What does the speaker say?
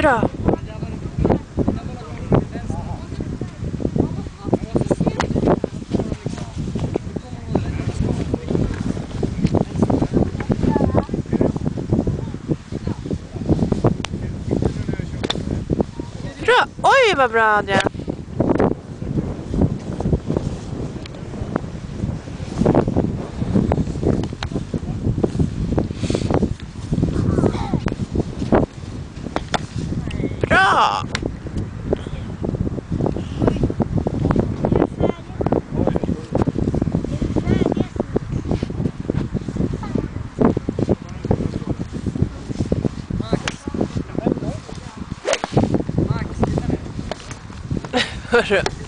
Bra. Bra. Oj, vad bra Adrian. Hörru.